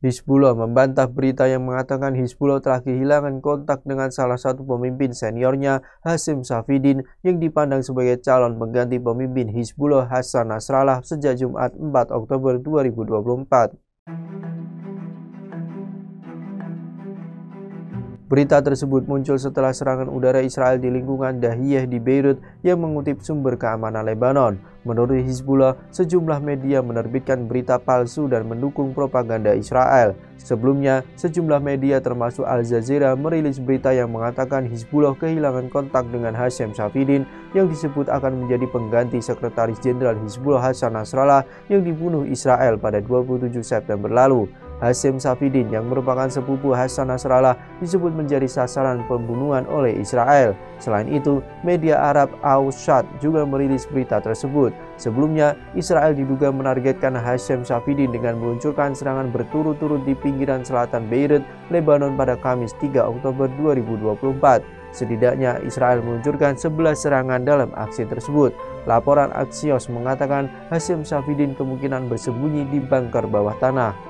Hizbullah membantah berita yang mengatakan Hizbullah telah kehilangan kontak dengan salah satu pemimpin seniornya Hasim Safidin yang dipandang sebagai calon pengganti pemimpin Hizbullah Hasan Nasrallah sejak Jumat 4 Oktober 2024. Berita tersebut muncul setelah serangan udara Israel di lingkungan Dahiyah di Beirut yang mengutip sumber keamanan Lebanon. Menurut Hizbullah, sejumlah media menerbitkan berita palsu dan mendukung propaganda Israel. Sebelumnya, sejumlah media termasuk Al Jazeera merilis berita yang mengatakan Hizbullah kehilangan kontak dengan Hashem Safidin yang disebut akan menjadi pengganti Sekretaris Jenderal Hizbullah Hasan Nasrallah yang dibunuh Israel pada 27 September lalu. Hasim Safidin yang merupakan sepupu Hasan Nasrallah disebut menjadi sasaran pembunuhan oleh Israel. Selain itu, media Arab Awsat juga merilis berita tersebut. Sebelumnya, Israel diduga menargetkan Hasim Safidin dengan meluncurkan serangan berturut-turut di pinggiran selatan Beirut, Lebanon pada Kamis 3 Oktober 2024. Setidaknya Israel meluncurkan 11 serangan dalam aksi tersebut. Laporan Axios mengatakan Hasim Safidin kemungkinan bersembunyi di bunker bawah tanah.